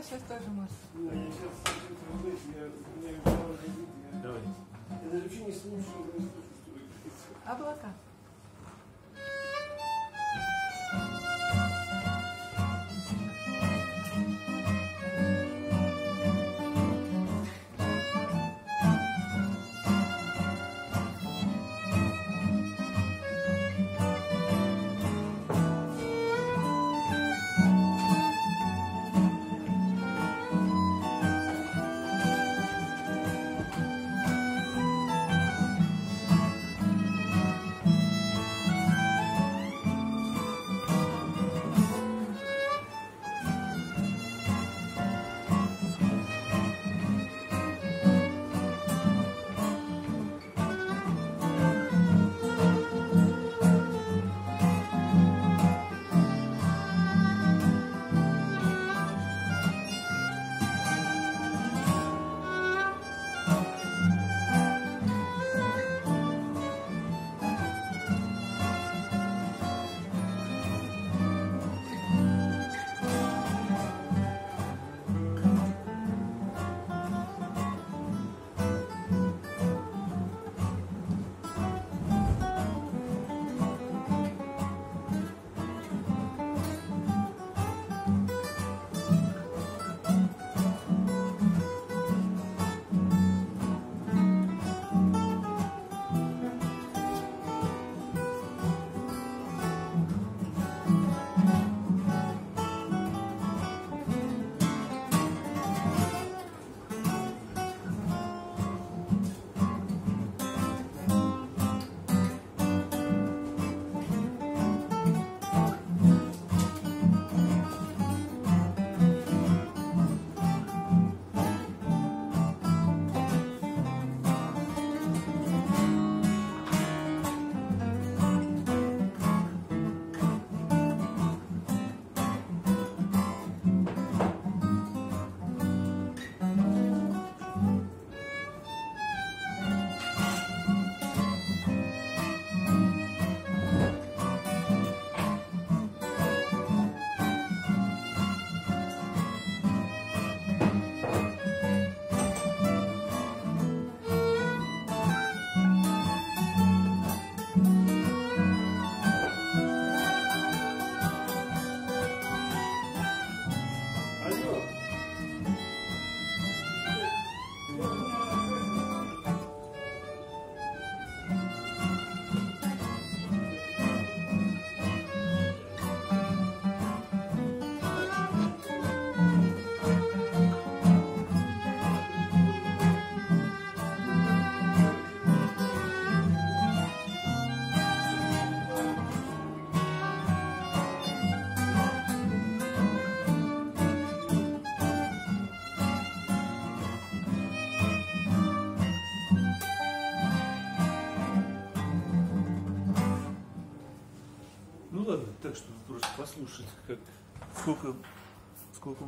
Давай сейчас тоже я, Давай. я даже вообще не слушаю, не слушаю, что вы говорите. Облака. Ну ладно, так что просто послушать, как сколько, сколько